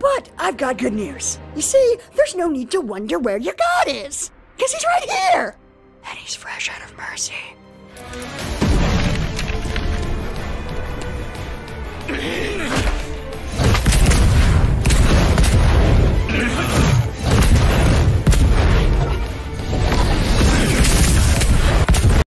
But I've got good news. You see, there's no need to wonder where your God is, because he's right here! And he's fresh out of mercy.